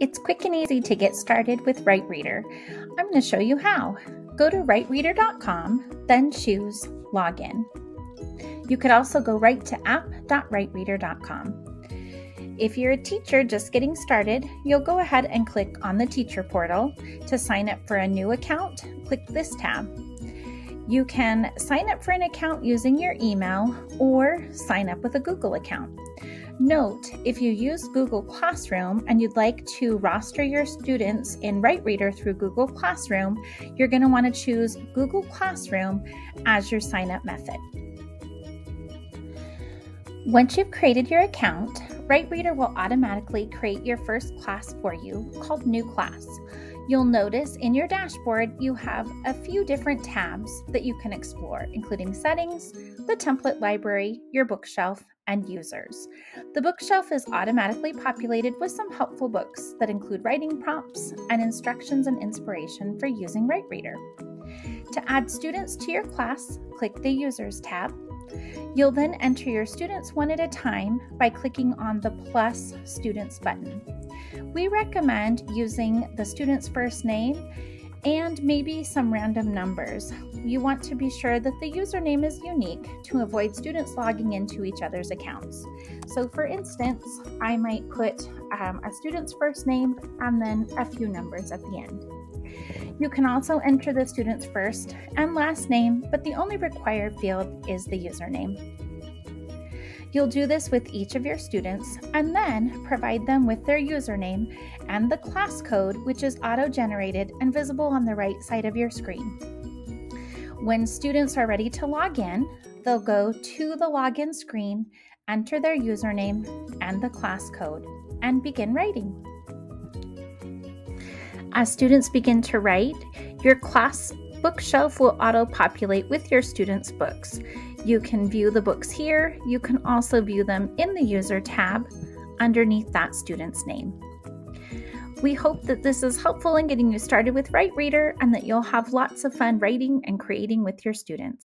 It's quick and easy to get started with WriteReader. I'm going to show you how. Go to writereader.com, then choose Login. You could also go right to app.writereader.com. If you're a teacher just getting started, you'll go ahead and click on the teacher portal. To sign up for a new account, click this tab. You can sign up for an account using your email or sign up with a Google account. Note, if you use Google Classroom and you'd like to roster your students in WriteReader through Google Classroom, you're going to want to choose Google Classroom as your sign up method. Once you've created your account, WriteReader will automatically create your first class for you called New Class. You'll notice in your dashboard you have a few different tabs that you can explore, including settings, the template library, your bookshelf, and users. The bookshelf is automatically populated with some helpful books that include writing prompts and instructions and inspiration for using WriteReader. To add students to your class, click the Users tab. You'll then enter your students one at a time by clicking on the plus students button. We recommend using the student's first name and maybe some random numbers. You want to be sure that the username is unique to avoid students logging into each other's accounts. So for instance, I might put um, a student's first name and then a few numbers at the end. You can also enter the student's first and last name, but the only required field is the username. You'll do this with each of your students and then provide them with their username and the class code, which is auto generated and visible on the right side of your screen. When students are ready to log in, they'll go to the login screen, enter their username and the class code, and begin writing. As students begin to write, your class bookshelf will auto populate with your students' books. You can view the books here. You can also view them in the User tab underneath that student's name. We hope that this is helpful in getting you started with WriteReader and that you'll have lots of fun writing and creating with your students.